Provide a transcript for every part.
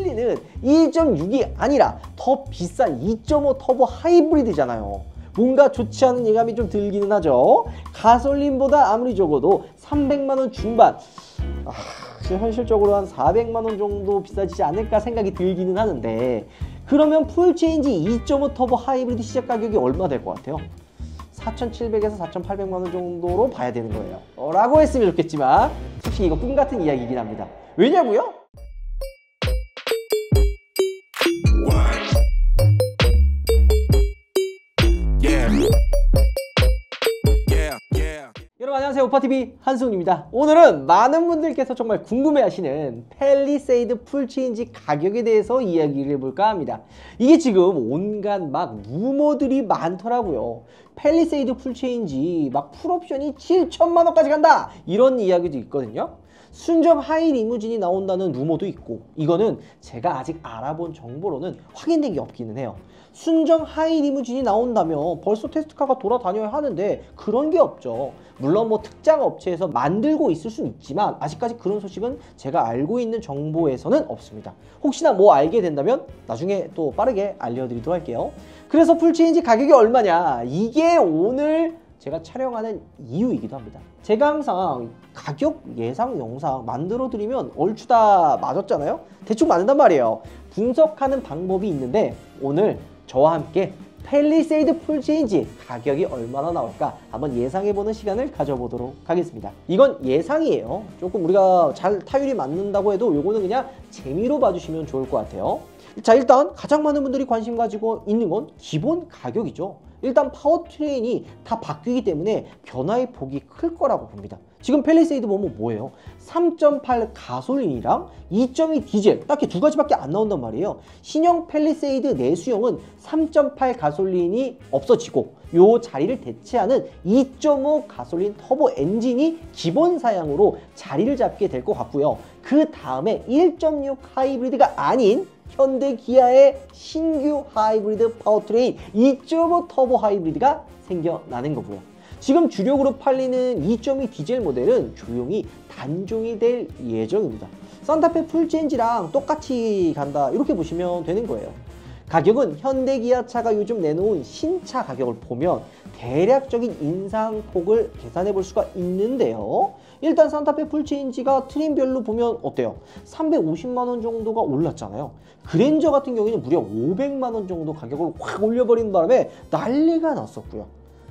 팰리는 1.6이 아니라 더 비싼 2.5 터보 하이브리드잖아요. 뭔가 좋지 않은 예감이 좀 들기는 하죠. 가솔린보다 아무리 적어도 300만원 중반. 아, 현실적으로 한 400만원 정도 비싸지지 않을까 생각이 들기는 하는데 그러면 full change 2.5 터보 하이브리드 시작 가격이 얼마 될 것 같아요? 4,700에서 4,800만 원 정도로 봐야 되는 거예요. 어, 라고 했으면 좋겠지만 솔직히 이거 꿈 같은 이야기이긴 합니다. 왜냐고요? 안녕하세요. 오파TV 한승훈입니다. 오늘은 많은 분들께서 정말 궁금해하시는 팰리세이드 full change 가격에 대해서 이야기를 해볼까 합니다. 이게 지금 온갖 막 루머들이 많더라고요. 팰리세이드 full change 막 full option이 7천만원까지 간다! 이런 이야기도 있거든요 순정 high 리무진이 나온다는 루머도 있고 이거는 제가 아직 알아본 정보로는 확인된 게 없기는 해요. 순정 high 리무진이 나온다면 벌써 test car가 돌아다녀야 하는데 그런 게 없죠. 물론 뭐 특장 업체에서 만들고 있을 수는 있지만 아직까지 그런 소식은 제가 알고 있는 정보에서는 없습니다. 혹시나 뭐 알게 된다면 나중에 또 빠르게 알려드리도록 할게요. 그래서 full change 가격이 얼마냐? 이게 오늘 제가 촬영하는 이유이기도 합니다. 제가 항상 가격 예상 영상 만들어 드리면 얼추 다 맞았잖아요. 대충 맞는단 말이에요. 분석하는 방법이 있는데 오늘 저와 함께 팰리세이드 full change 가격이 얼마나 나올까 한번 예상해보는 시간을 가져보도록 하겠습니다. 이건 예상이에요. 조금 우리가 잘 타율이 맞는다고 해도 요거는 그냥 재미로 봐주시면 좋을 것 같아요. 자 일단 가장 많은 분들이 관심 가지고 있는 건 기본 가격이죠. 일단 powertrain이 다 바뀌기 때문에 변화의 폭이 클 거라고 봅니다. 지금 팰리세이드 보면 뭐예요? 3.8 가솔린이랑 2.2 디젤 딱 이 두 가지밖에 안 나온단 말이에요. 신형 팰리세이드 내수형은 3.8 가솔린이 없어지고 요 자리를 대체하는 2.5 가솔린 터보 엔진이 기본 사양으로 자리를 잡게 될 것 같고요. 그 다음에 1.6 하이브리드가 아닌 현대 기아의 신규 하이브리드 powertrain 2.5 터보 하이브리드가 생겨나는 거고요. 지금 주력으로 팔리는 2.2 디젤 모델은 조용히 단종이 될 예정입니다. 싼타페 full change랑 똑같이 간다 이렇게 보시면 되는 거예요. 가격은 현대기아차가 요즘 내놓은 신차 가격을 보면 대략적인 인상폭을 계산해 볼 수가 있는데요. 일단 싼타페 full change가 trim별로 보면 어때요? 350만원 정도가 올랐잖아요. 그랜저 같은 경우에는 무려 500만원 정도 가격을 확 올려버리는 바람에 난리가 났었고요.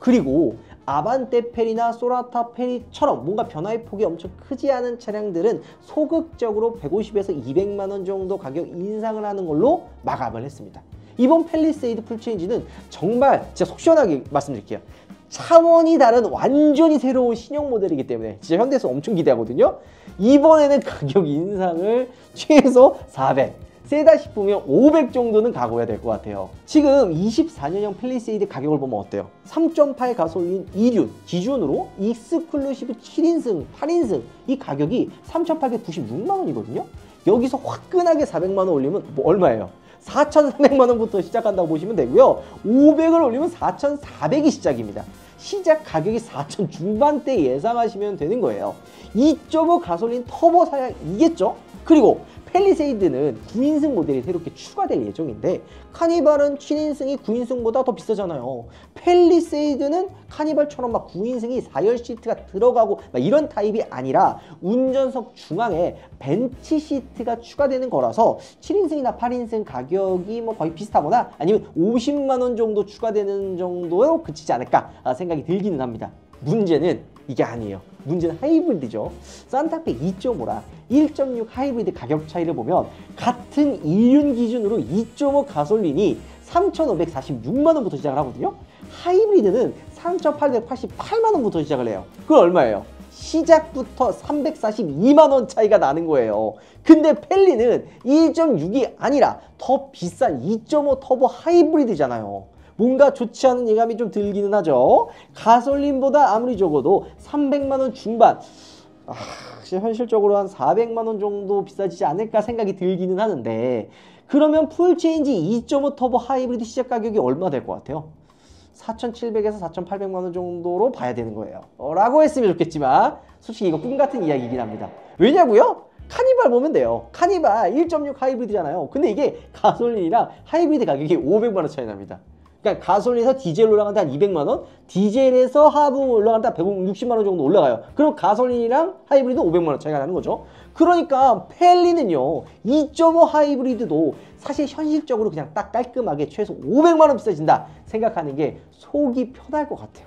그리고 아반떼 페리나 쏘나타 페리처럼 뭔가 변화의 폭이 엄청 크지 않은 차량들은 소극적으로 150에서 200만원 정도 가격 인상을 하는 걸로 마감을 했습니다. 이번 팰리세이드 full change는 정말 진짜 속 시원하게 말씀드릴게요. 차원이 다른 완전히 새로운 신형 모델이기 때문에 진짜 현대에서 엄청 기대하거든요. 이번에는 가격 인상을 최소 400, 세다 싶으면 500 정도는 각오해야 될 것 같아요. 지금 24년형 팰리세이드 가격을 보면 어때요? 3.8 가솔린 2륜 기준으로 exclusive 7인승, 8인승 이 가격이 3,896만 원이거든요. 여기서 화끈하게 400만 원 올리면 뭐 얼마예요? 4,300만 원부터 시작한다고 보시면 되고요. 500을 올리면 4,400이 시작입니다. 시작 가격이 4천 중반대 예상하시면 되는 거예요. 2.5 가솔린 터보 사양 이겠죠? 그리고 팰리세이드는 9인승 모델이 새롭게 추가될 예정인데 카니발은 7인승이 9인승보다 더 비싸잖아요. 팰리세이드는 카니발처럼 막 9인승이 4열 시트가 들어가고 이런 타입이 아니라 운전석 중앙에 벤치 시트가 추가되는 거라서 7인승이나 8인승 가격이 뭐 거의 비슷하거나 아니면 50만 원 정도 추가되는 정도로 그치지 않을까 생각이 들기는 합니다. 문제는 이게 아니에요. 문제는 하이브리드죠. 산타페 2.5라 1.6 하이브리드 가격 차이를 보면 같은 1륜 기준으로 2.5 가솔린이 3,546만 원부터 시작을 하거든요. 하이브리드는 3,888만 원부터 시작을 해요. 그건 얼마예요? 시작부터 342만 원 차이가 나는 거예요. 근데 펠리는 1.6이 아니라 더 비싼 2.5 터보 하이브리드잖아요. 뭔가 좋지 않은 예감이 좀 들기는 하죠. 가솔린보다 아무리 적어도 300만원 중반 아, 현실적으로 한 400만원 정도 비싸지지 않을까 생각이 들기는 하는데 그러면 풀체인지 2.5 터보 하이브리드 시작 가격이 얼마 될 것 같아요? 4,700에서 4,800만 원 정도로 봐야 되는 거예요. 어, 라고 했으면 좋겠지만 솔직히 이거 꿈 같은 이야기이긴 합니다. 왜냐고요? 카니발 보면 돼요. 카니발 1.6 하이브리드잖아요. 근데 이게 가솔린이랑 하이브리드 가격이 500만 원 차이 납니다. 그러니까 가솔린에서 디젤 올라간다 한 200만 원, 디젤에서 하브 올라간다 160만 원 정도 올라가요. 그럼 가솔린이랑 하이브리드 500만 원 차이가 나는 거죠. 그러니까 팰리는요 2.5 하이브리드도 사실 현실적으로 그냥 딱 깔끔하게 최소 500만 원 비싸진다 생각하는 게 속이 편할 것 같아요.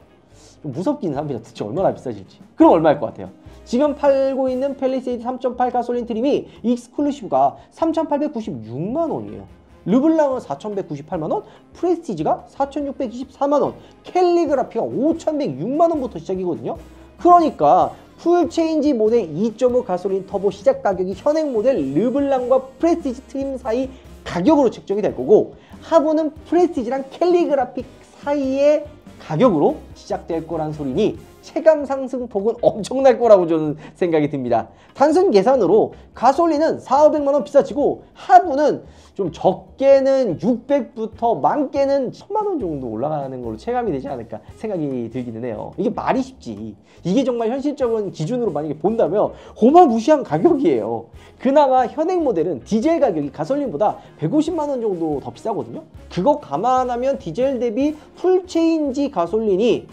좀 무섭긴 합니다. 대체 얼마나 비싸질지. 그럼 얼마일 것 같아요? 지금 팔고 있는 팰리세이드 3.8 가솔린 트림이 익스클루시브가 3,896만 원이에요. 르블랑은 4,198만 원, 프레스티지가 4,624만 원, 캘리그라피가 5,106만 원부터 시작이거든요. 그러니까 풀체인지 모델 2.5 가솔린 터보 시작 가격이 현행 모델 르블랑과 프레스티지 트림 사이 가격으로 책정이 될 거고 하브는 프레스티지랑 캘리그라피 사이의 가격으로 시작될 거란 소리니 체감 상승 폭은 엄청날 거라고 저는 생각이 듭니다. 단순 계산으로 가솔린은 4, 500만 원 비싸지고 하브는 좀 적게는 600부터 많게는 1000만 원 정도 올라가는 걸로 체감이 되지 않을까 생각이 들기는 해요. 이게 말이 쉽지. 이게 정말 현실적인 기준으로 만약에 본다면 어마무시한 가격이에요. 그나마 현행 모델은 디젤 가격이 가솔린보다 150만 원 정도 더 비싸거든요. 그거 감안하면 디젤 대비 풀체인지 가솔린이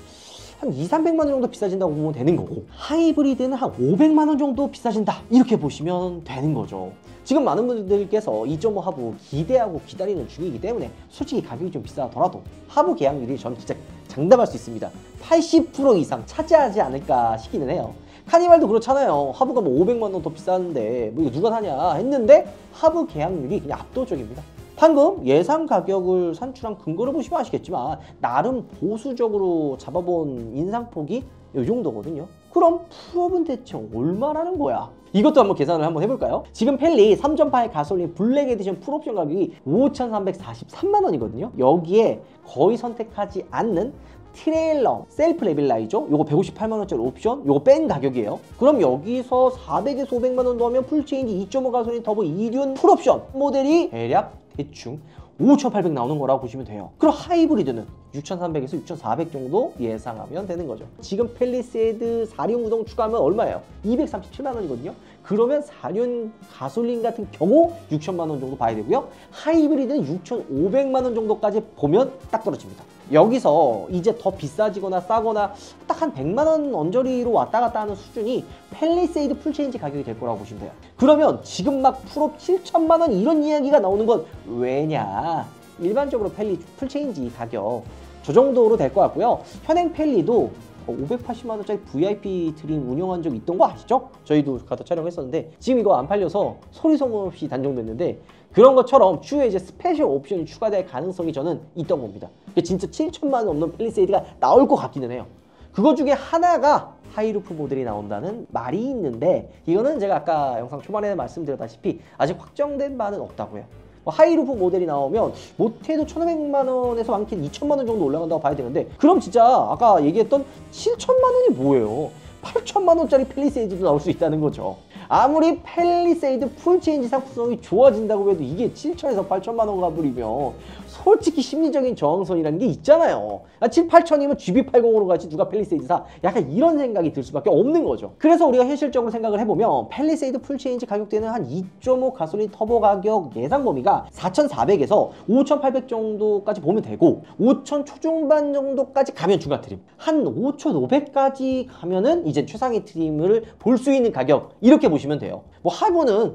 한 2, 300만 원 정도 비싸진다고 보면 되는 거고 하이브리드는 한 500만 원 정도 비싸진다. 이렇게 보시면 되는 거죠. 지금 많은 분들께서 2.5 하브 기대하고 기다리는 중이기 때문에 솔직히 가격이 좀 비싸더라도 하브 계약률이 저는 진짜 장담할 수 있습니다. 80% 이상 차지하지 않을까 싶기는 해요. 카니발도 그렇잖아요. 하브가 뭐 500만 원 더 비쌌는데 뭐 이거 누가 사냐 했는데 하브 계약률이 그냥 압도적입니다 방금 예상 가격을 산출한 근거를 보시면 아시겠지만 나름 보수적으로 잡아본 인상폭이 이 정도거든요. 그럼 풀옵은 대체 얼마라는 거야? 이것도 한번 계산을 한번 해볼까요? 지금 팰리 3.8 가솔린 블랙 에디션 풀옵션 가격이 5,343만 원이거든요. 여기에 거의 선택하지 않는 트레일러 self levelizer 요거 158만 원짜리 옵션 요거 뺀 가격이에요 그럼 여기서 400에서 500만 원 더하면 풀체인지 2.5 가솔린 터보 2륜 풀옵션 모델이 대략 대충 5,800 나오는 거라고 보시면 돼요. 그럼 하이브리드는 6,300에서 6,400 정도 예상하면 되는 거죠. 지금 팰리세이드 4륜 구동 추가하면 얼마예요? 237만 원이거든요. 그러면 4륜 가솔린 같은 경우 6천만 원 정도 봐야 되고요. 하이브리드는 6,500만 원 정도까지 보면 딱 떨어집니다. 여기서 이제 더 비싸지거나 싸거나 딱 한 100만 원 언저리로 왔다 갔다 하는 수준이 팰리세이드 풀체인지 가격이 될 거라고 보시면 돼요. 그러면 지금 막 풀옵 7천만 원 이런 이야기가 나오는 건 왜냐? 일반적으로 팰리 풀체인지 가격 저 정도로 될 것 같고요. 현행 팰리도 580만 원짜리 VIP 트림 운영한 적 있던 거 아시죠? 저희도 가다 촬영했었는데 지금 이거 안 팔려서 소리 소문 없이 단종됐는데 그런 것처럼 추후에 이제 스페셜 옵션이 추가될 가능성이 저는 있던 겁니다. 진짜 7천만 원 넘는 팰리세이드가 나올 것 같기는 해요. 그거 중에 하나가 하이루프 모델이 나온다는 말이 있는데 이거는 제가 아까 영상 초반에 말씀드렸다시피 아직 확정된 바는 없다고요. 뭐 하이루프 모델이 나오면 못해도 1,500만 원에서 많게는 2천만 원 정도 올라간다고 봐야 되는데 그럼 진짜 아까 얘기했던 7천만 원이 뭐예요? 8천만 원짜리 팰리세이드도 나올 수 있다는 거죠. 아무리 팰리세이드 풀체인지 상품성이 좋아진다고 해도 이게 7천에서 8천만 원 가 버리면 솔직히 심리적인 저항선이라는 게 있잖아요. 아, 7, 8천이면 GV80으로 가지 누가 팰리세이드 사? 약간 이런 생각이 들 수밖에 없는 거죠. 그래서 우리가 현실적으로 생각을 해보면 팰리세이드 풀체인지 가격대는 한 2.5 가솔린 터보 가격 예상 범위가 4,400에서 5,800 정도까지 보면 되고 5,000 초중반 정도까지 가면 중간 트림 한 5,500까지 가면은 이제 최상위 트림을 볼 수 있는 가격 이렇게 보시면 돼요. 뭐 하브는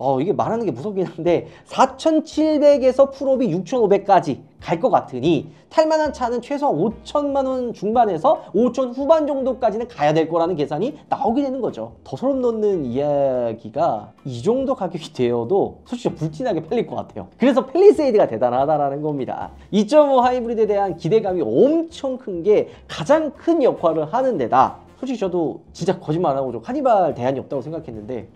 어, 이게 말하는 게 무섭긴 한데 4,700에서 풀옵이 6,500까지 갈 것 같으니 탈만한 차는 최소 5천만 원 중반에서 5천 후반 정도까지는 가야 될 거라는 계산이 나오게 되는 거죠. 더 소름 돋는 이야기가 이 정도 가격이 되어도 솔직히 불티나게 팔릴 것 같아요. 그래서 팰리세이드가 대단하다라는 겁니다. 2.5 하이브리드에 대한 기대감이 엄청 큰 게 가장 큰 역할을 하는 데다 솔직히 저도 진짜 거짓말 안 하고 좀 카니발 대안이 없다고 생각했는데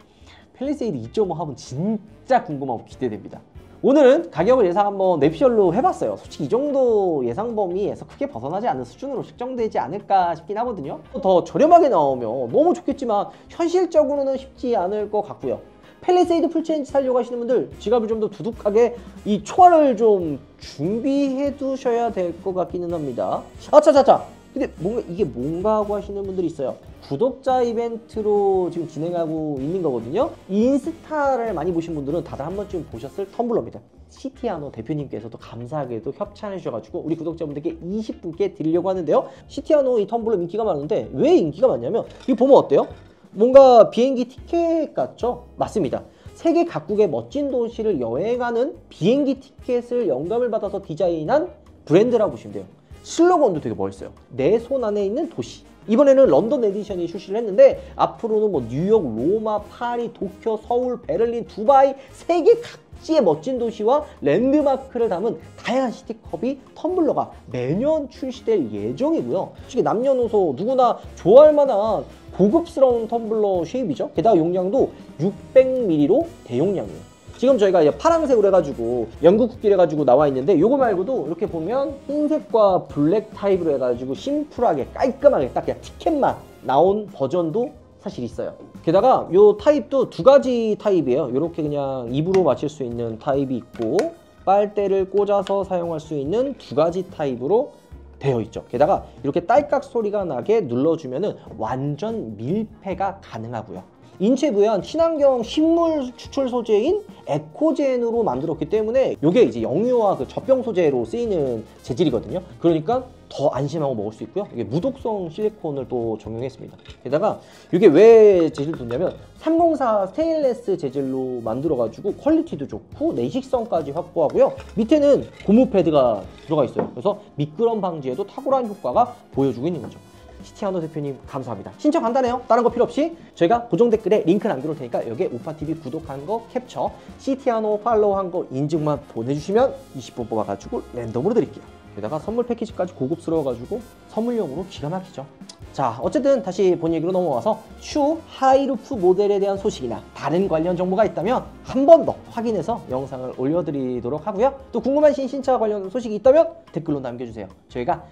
팰리세이드 2.5 하브는 진짜 궁금하고 기대됩니다. 오늘은 가격을 예상 한번 내피셜로 해봤어요. 솔직히 이 정도 예상 범위에서 크게 벗어나지 않는 수준으로 측정되지 않을까 싶긴 하거든요. 더 저렴하게 나오면 너무 좋겠지만 현실적으로는 쉽지 않을 것 같고요. 팰리세이드 풀체인지 살려고 하시는 분들 지갑을 좀 더 두둑하게 이 초과를 좀 준비해 두셔야 될 것 같기는 합니다. 아차차차 근데 뭔가 이게 뭔가 하고 하시는 분들이 있어요. 구독자 이벤트로 지금 진행하고 있는 거거든요. 인스타를 많이 보신 분들은 다들 한 번쯤 보셨을 텀블러입니다. 시티아노 대표님께서도 감사하게도 협찬해 주셔가지고 우리 구독자분들께 20분께 드리려고 하는데요. 시티아노 이 텀블러 인기가 많은데 왜 인기가 많냐면 이거 보면 어때요? 뭔가 비행기 티켓 같죠? 맞습니다. 세계 각국의 멋진 도시를 여행하는 비행기 티켓을 영감을 받아서 디자인한 브랜드라고 보시면 돼요. 슬로건도 되게 멋있어요. 내 손 안에 있는 도시. 이번에는 런던 edition이 출시를 했는데 앞으로는 뭐 뉴욕, 로마, 파리, 도쿄, 서울, 베를린, 두바이 세계 각지의 멋진 도시와 랜드마크를 담은 다양한 시티컵이 텀블러가 매년 출시될 예정이고요. 솔직히 남녀노소 누구나 좋아할 만한 고급스러운 텀블러 shape이죠. 게다가 용량도 600ml로 대용량이에요. 지금 저희가 파란색으로 해가지고 영국 국기를 해가지고 나와 있는데 요거 말고도 이렇게 보면 흰색과 블랙 타입으로 해가지고 심플하게 깔끔하게 딱 그냥 티켓만 나온 버전도 사실 있어요. 게다가 요 타입도 두 가지 타입이에요. 이렇게 그냥 입으로 마실 수 있는 타입이 있고 빨대를 꽂아서 사용할 수 있는 두 가지 타입으로 되어 있죠. 게다가 이렇게 딸깍 소리가 나게 눌러주면은 완전 밀폐가 가능하고요. 인체 무해한 친환경 식물 추출 소재인 에코젠으로 만들었기 때문에 이게 이제 영유아 그 젖병 소재로 쓰이는 재질이거든요. 그러니까 더 안심하고 먹을 수 있고요. 이게 무독성 실리콘을 또 적용했습니다. 게다가 이게 왜 재질 좋냐면 304 스테인레스 재질로 만들어가지고 퀄리티도 좋고 내식성까지 확보하고요. 밑에는 고무 패드가 들어가 있어요. 그래서 미끄럼 방지에도 탁월한 효과가 보여주고 있는 거죠. 시티아노 대표님 감사합니다. 신청 간단해요. 다른 거 필요 없이 저희가 고정 댓글에 링크 남겨놓을 테니까 여기에 우파TV 구독한 거 캡처, 시티아노 팔로우한 거 인증만 보내주시면 20분 뽑아가지고 랜덤으로 드릴게요. 게다가 선물 패키지까지 고급스러워가지고 선물용으로 기가 막히죠. 자 어쨌든 다시 본 얘기로 넘어와서 추 high roof 모델에 대한 소식이나 다른 관련 정보가 있다면 한 번 더 확인해서 영상을 올려드리도록 하고요. 또 궁금하신 신차 관련 소식이 있다면 댓글로 남겨주세요. 저희가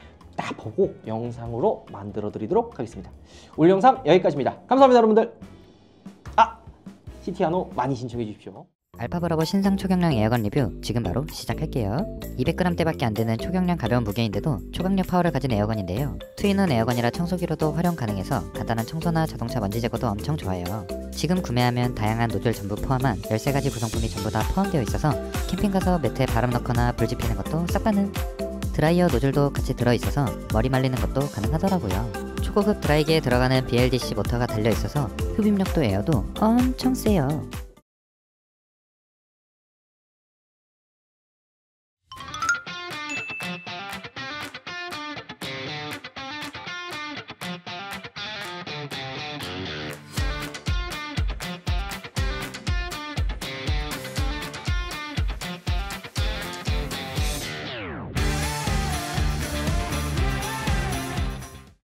다 보고 영상으로 만들어 드리도록 하겠습니다. 오늘 영상 여기까지입니다. 감사합니다 여러분들. 아 시티아노 많이 신청해 주십시오. 알파브라보 신상 초경량 에어건 리뷰 지금 바로 시작할게요. 200g대밖에 안 되는 초경량 가벼운 무게인데도 초강력 파워를 가진 air gun인데요. 트윈원 에어건이라 청소기로도 활용 가능해서 간단한 청소나 자동차 먼지 제거도 엄청 좋아요. 지금 구매하면 다양한 노즐 전부 포함한 13가지 구성품이 전부 다 포함되어 있어서 캠핑 가서 매트에 바람 넣거나 불 지피는 것도 싹 가능. 드라이어 노즐도 같이 들어있어서 머리 말리는 것도 가능하더라고요. 초고급 드라이기에 들어가는 BLDC 모터가 달려있어서 흡입력도 에어도 엄청 세요.